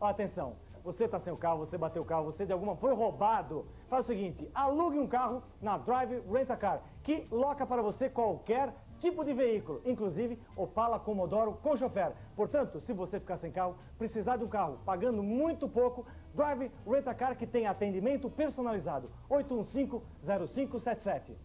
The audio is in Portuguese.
Atenção, você está sem o carro, você bateu o carro, você de alguma foi roubado. Faz o seguinte, alugue um carro na Drive Rent a Car, que loca para você qualquer tipo de veículo, inclusive Opala Comodoro com chofer. Portanto, se você ficar sem carro, precisar de um carro pagando muito pouco, Drive Rent a Car que tem atendimento personalizado. 815-0577.